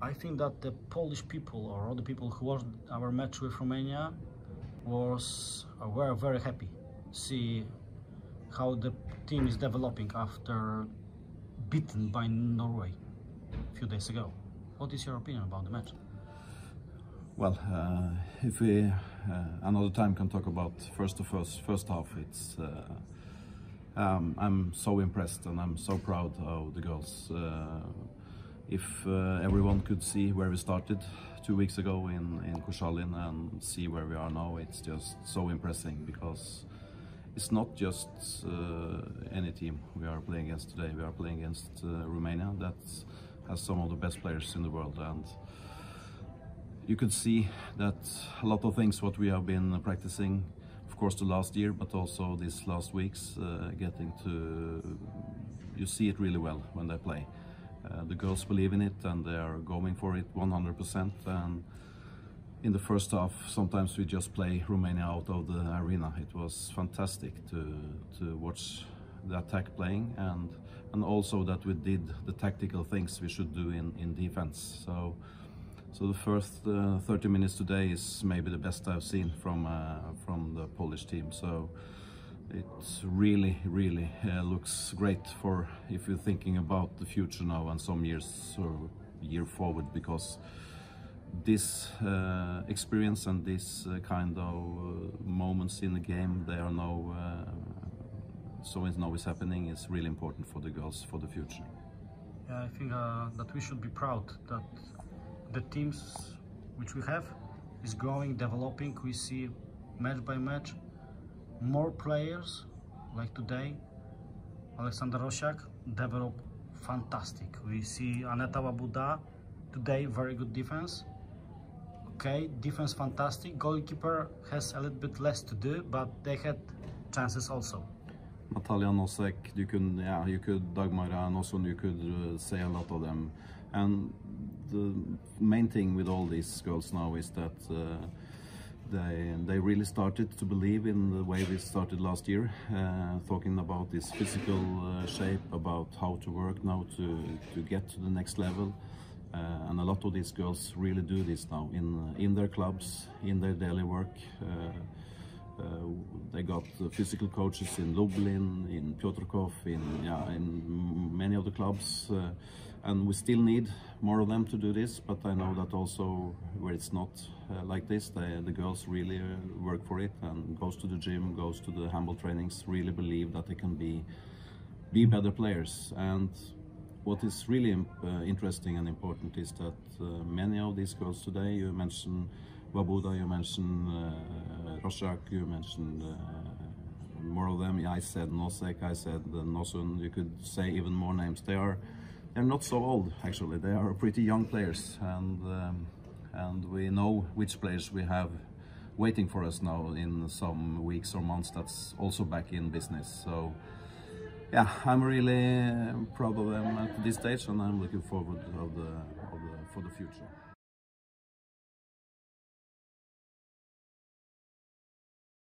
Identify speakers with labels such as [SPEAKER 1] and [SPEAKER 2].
[SPEAKER 1] I think that the Polish people or other people who watched our match with Romania was uh, were very happy. See how the team is developing after beaten by Norway a few days ago. What is your opinion about the match?
[SPEAKER 2] Well, uh, if we uh, another time can talk about first of first first half, it's uh, um, I'm so impressed and I'm so proud of the girls. Uh, if uh, everyone could see where we started two weeks ago in in Koszalin and see where we are now, it's just so impressive because it's not just uh, any team we are playing against today. We are playing against Romania that has some of the best players in the world and you could see that a lot of things what we have been practicing of course the last year but also these last weeks uh, getting to you see it really well when they play uh, the girls believe in it and they are going for it 100% and in the first half sometimes we just play Romania out of the arena. It was fantastic to to watch the attack playing and and also that we did the tactical things we should do in in defense. So so the first uh, 30 minutes today is maybe the best I've seen from uh, from the Polish team. So it really really uh, looks great for if you're thinking about the future now and some years or year forward because this uh, experience and this uh, kind of uh, moments in the game they are now so it's now is happening is really important for the girls for the future.
[SPEAKER 1] Yeah, I think uh, that we should be proud that the teams which we have is growing, developing. We see match by match more players like today. Aleksandra Rosiak develop fantastic. We see Aneta Łabuda today very good defense. Okay, defense fantastic. Goalkeeper has a little bit less to do, but they had chances also.
[SPEAKER 2] Natalia Nosek, you could, yeah, you could Dagmar Nocuń, you could uh, say a lot of them. And the main thing with all these girls now is that uh, they they really started to believe in the way we started last year, uh, talking about this physical uh, shape, about how to work now to to get to the next level. Uh, and a lot of these girls really do this now in in their clubs, in their daily work. Uh, uh, they got physical coaches in Lublin, in Piotrków, in yeah, in many of the clubs, uh, and we still need more of them to do this. But I know that also where it's not uh, like this, they, the girls really work for it and goes to the gym, goes to the handball trainings, really believe that they can be be better players. And what is really uh, interesting and important is that uh, many of these girls today, you mentioned Łabuda, you mentioned uh, you mentioned uh, more of them. I said Nosek, I said Nocuń, you could say even more names. They are they're not so old actually, they are pretty young players and um, and we know which players we have waiting for us now in some weeks or months that's also back in business. So yeah, I'm really proud of them at this stage and I'm looking forward of the, of the, for the future.